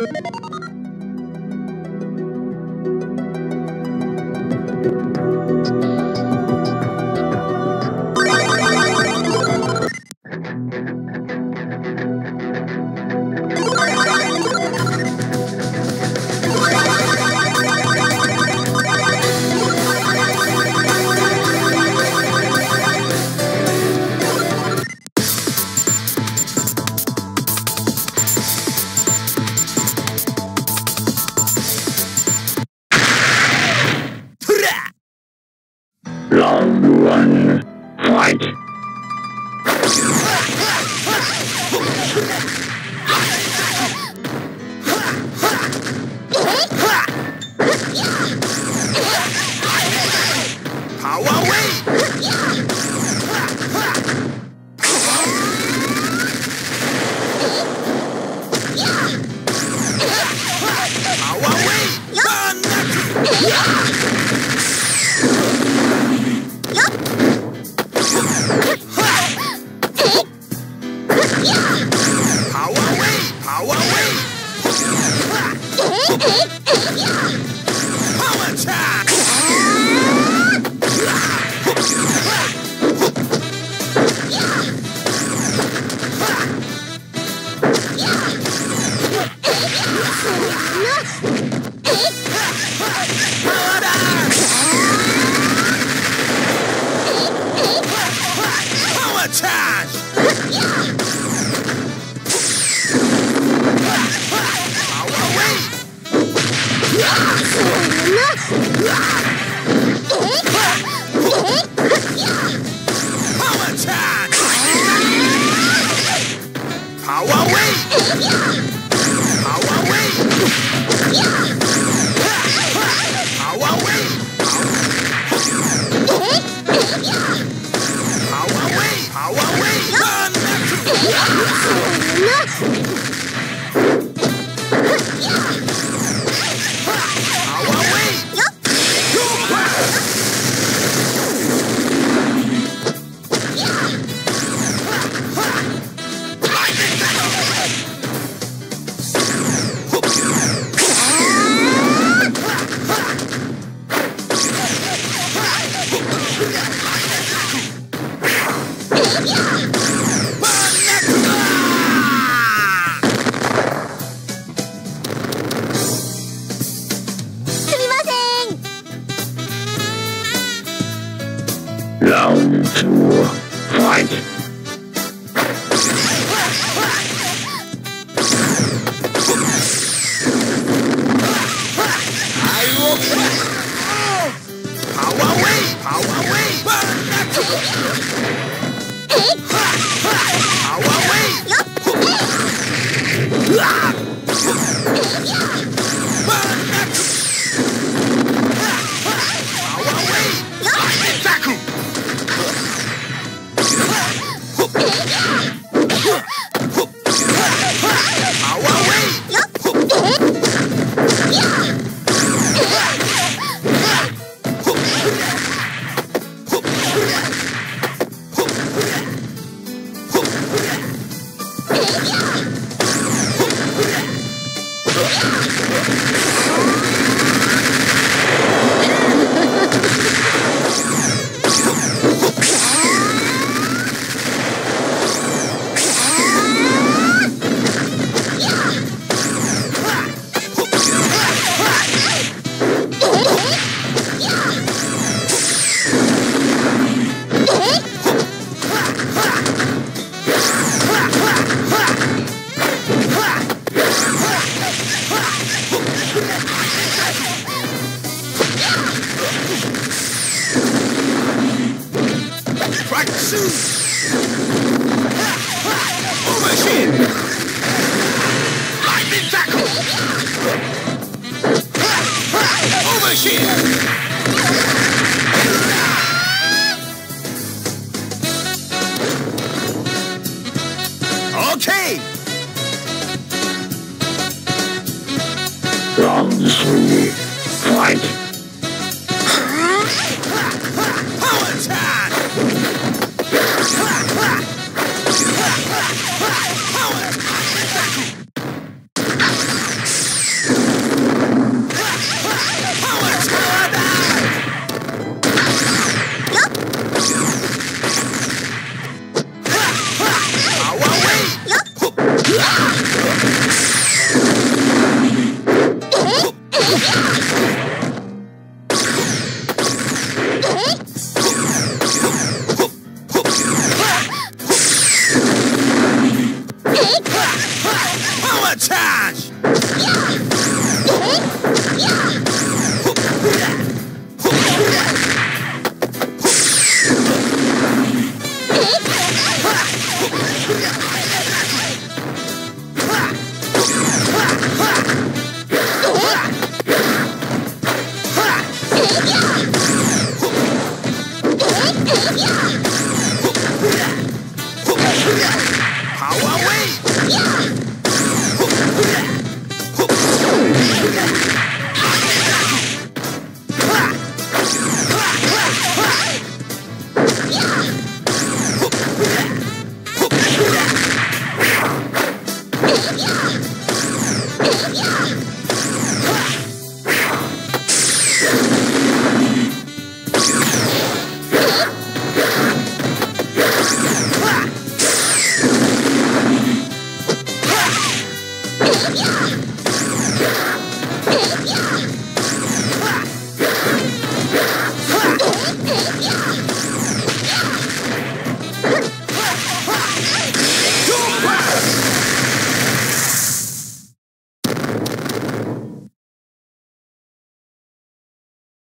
Round one. Fight. Power Power Power Wave! Power Wave! Power Round two. Fight. Power Wave! Power Wave! Burn Ah! Overshin! Lightning tackle! Overshin! Okay! Round three. Fight. Thanks.